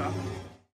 tá?